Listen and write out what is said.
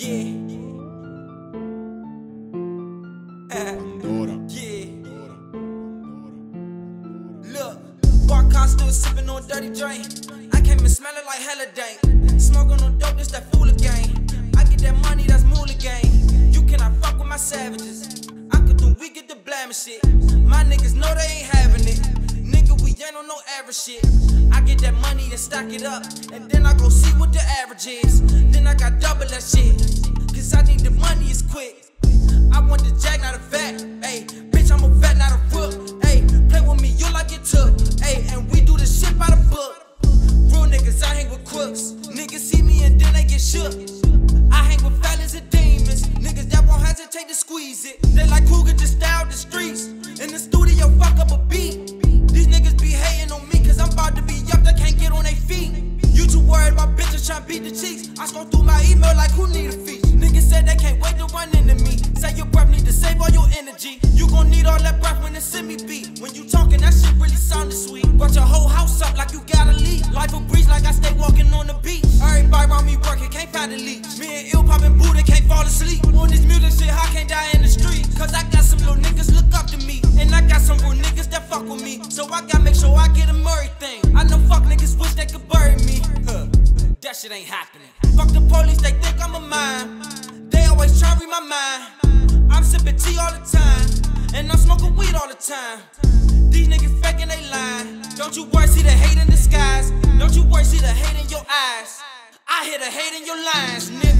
Yeah. Dora. yeah. Look, Barcon still sipping on dirty drink. I came and smell it like hella dank. Smoking on dope, this that fool again. I get that money, that's moolah gang. You cannot fuck with my savages. I could do we get the blaming shit. My niggas know they ain't having it. Nigga, we ain't on no average shit. And stack it up. And then I go see what the average is. Then I got double that shit. Cause I need the money, it's quick. I want the jack, not a vet. Ayy, bitch, I'm a vet, not a rook. Ayy, play with me, you like it took. Ayy, and we do the shit by the book. Real niggas, I hang with crooks. Niggas see me and then they get shook. I hang with fellas and demons. Niggas that won't hesitate to squeeze it. They like Kruger, just out the streets. Trying to beat the cheeks. I scroll through my email like who need a feature. Niggas said they can't wait to run into me. Say your breath need to save all your energy. You gon' need all that breath when the semi beat. When you talking, that shit really sounded sweet. Brought your whole house up like you gotta leave. Life a breeze like I stay walking on the beach. Everybody around me working, can't find a leak. Me and ill popping Buddha can't fall asleep. On this music shit, I can't die in the street. Cause I got some little niggas look up to me. And I got some real niggas that fuck with me. So I gotta make sure I get a Murray thing. I know fuck niggas shit ain't happening. Fuck the police, they think I'm a mime. They always try to read my mind. I'm sipping tea all the time. And I'm smoking weed all the time. These niggas faking they lying. Don't you worry, see the hate in disguise. Don't you worry, see the hate in your eyes. I hear the hate in your lines, nigga.